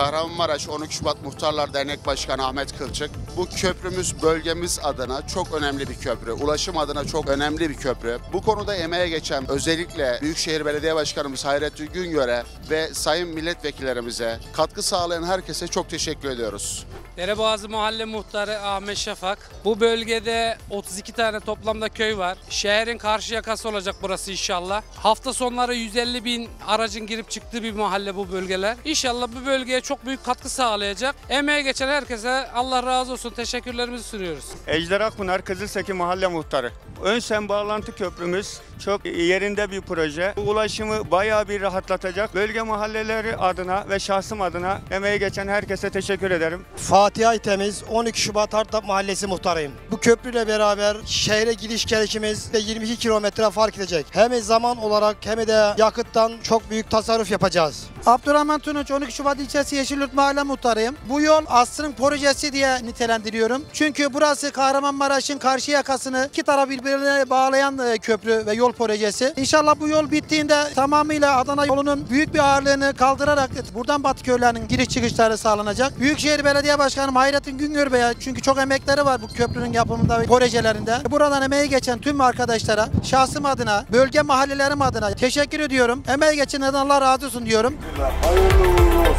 Kahramanmaraş 12 Şubat Muhtarlar Dernek Başkanı Ahmet Kılçık. Bu köprümüz bölgemiz adına çok önemli bir köprü. Ulaşım adına çok önemli bir köprü. Bu konuda emeğe geçen özellikle Büyükşehir Belediye Başkanımız Hayrettin Güngör'e ve sayın milletvekillerimize katkı sağlayan herkese çok teşekkür ediyoruz. Dereboğazı Mahalle Muhtarı Ahmet Şafak. Bu bölgede 32 tane toplamda köy var. Şehrin karşı yakası olacak burası inşallah. Hafta sonları 150 bin aracın girip çıktığı bir mahalle bu bölgeler. İnşallah bu bölgeye çok büyük katkı sağlayacak. Emeğe geçen herkese Allah razı olsun teşekkürlerimizi sunuyoruz. Ejder Akpınar Kızılseki Mahalle Muhtarı. Ön sen bağlantı köprümüz çok yerinde bir proje. Bu ulaşımı bayağı bir rahatlatacak. Bölge mahalleleri adına ve şahsım adına emeği geçen herkese teşekkür ederim. Fatih Aytemiz 12 Şubat Hartap Mahallesi muhtarıyım. Bu köprüyle beraber şehre gidiş gelişimiz de 22 kilometre fark edecek. Hem zaman olarak hem de yakıttan çok büyük tasarruf yapacağız. Abdurrahman Tunuç 12 Şubat ilçesi Yeşilyurt Mahalle Muhtarıyım. Bu yol asrın projesi diye nitelendiriyorum. Çünkü burası Kahramanmaraş'ın karşı yakasını iki taraf birbirine bağlayan e, köprü ve yol projesi. İnşallah bu yol bittiğinde tamamıyla Adana yolunun büyük bir ağırlığını kaldırarak buradan Batı köylerinin giriş çıkışları sağlanacak. Büyükşehir Belediye Başkanım Hayrettin Güngör Bey'e çünkü çok emekleri var bu köprünün yapımında ve projelerinde. Buradan emeği geçen tüm arkadaşlara şahsım adına, bölge mahallelerim adına teşekkür ediyorum. Emeği geçenlerden Allah razı olsun diyorum. Olsun.